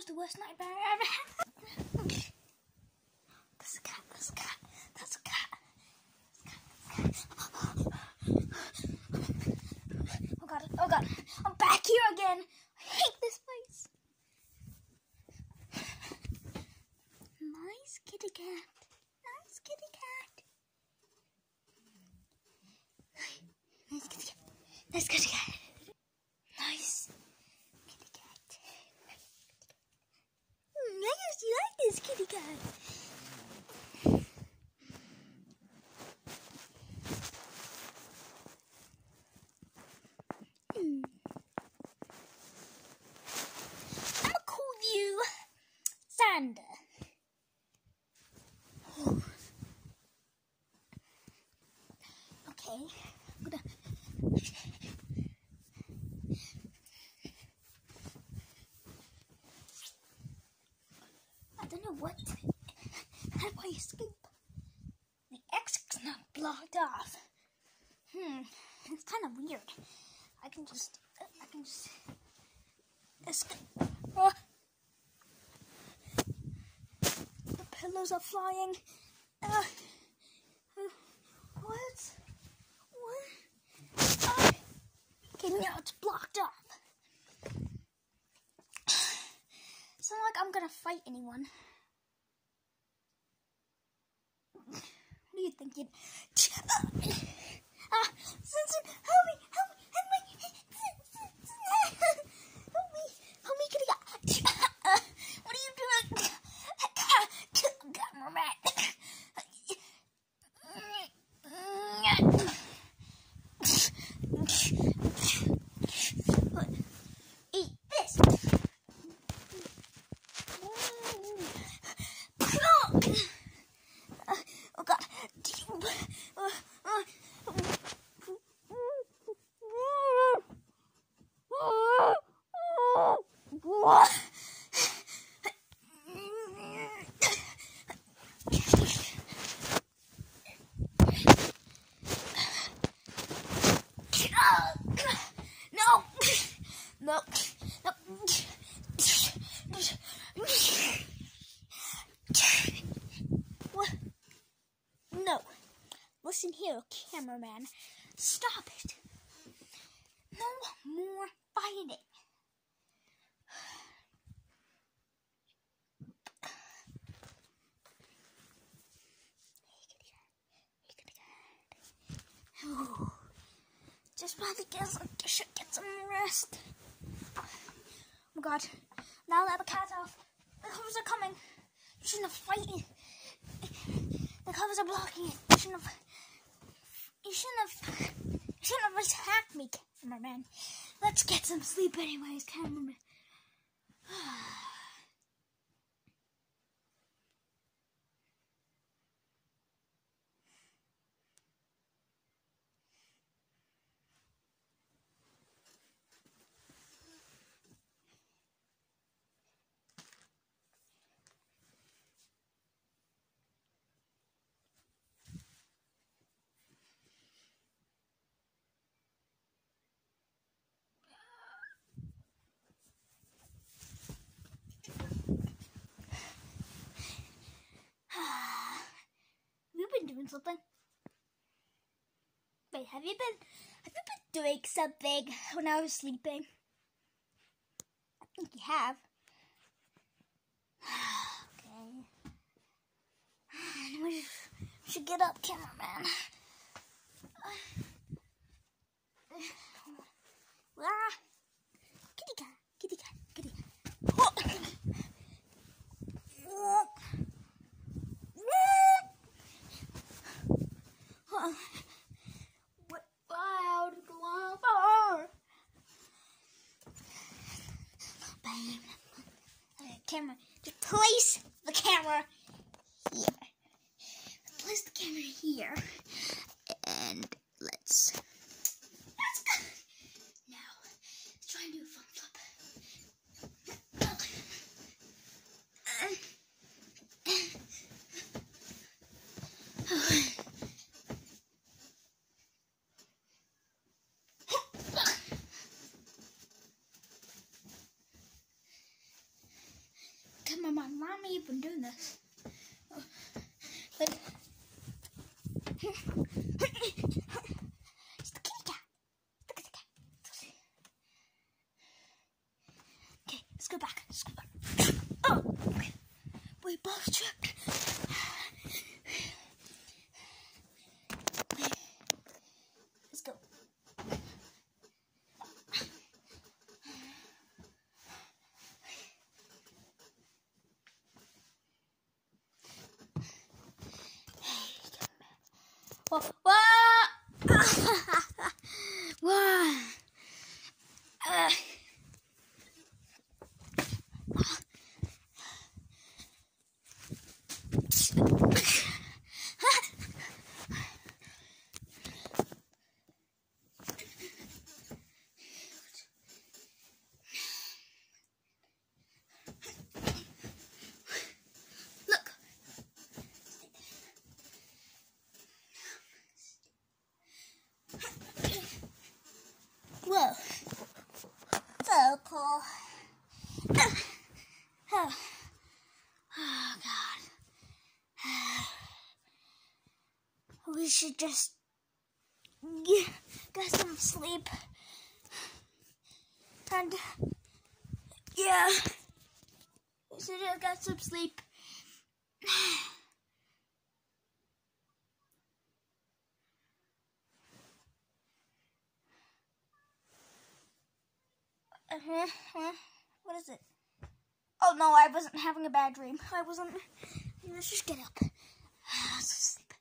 was the worst nightmare I ever had. A cat. That's a cat. That's a cat. Oh god. Oh god. I'm back here again. I hate this place. Nice kitty cat. Nice kitty cat. Nice kitty cat. Nice kitty cat. Nice kitty cat. Mm, I actually like this kitty cat. Hmm. I'm gonna call you Sander. Okay, I'm gonna. I don't know what. How do I escape? The exit's not blocked off. Hmm, it's kind of weird. I can just. I can just. Escape. Oh. The pillows are flying. Uh, what? What? Uh, okay, now it's blocked off. It's not like I'm gonna fight anyone. Are you thinking? Ah, help me, help me, help me, help me, help me, get it What are you doing? Cameraman. No. No. What? No. Listen here, cameraman. Stop it. No more fighting. Just probably get some, should get some rest. Oh god. Now let the cat off. The covers are coming. You shouldn't have fighting. The covers are blocking it. You shouldn't have. You shouldn't have. You shouldn't have attacked me, cameraman. Let's get some sleep, anyways, cameraman. Ah. You've been doing something. Wait, have you been? Have you been doing something when I was sleeping? I think you have. okay. We should get up, cameraman. Ah, kitty cat, kitty cat, kitty cat. What loud glover? Bam. Okay, camera. Just place the camera here. Place the camera here. And let's. let's go. Now, let's try and do a front flip. remind me you've been doing this. But it's the kitty Look at the cat. Okay, let's go back. Let's go back. Oh, okay. we both tripped. 哇我。哈哈 We should just get, get some sleep. And yeah, we should just get some sleep. Uh-huh, huh? What is it? Oh no, I wasn't having a bad dream. I wasn't. Let's just get up. Let's sleep.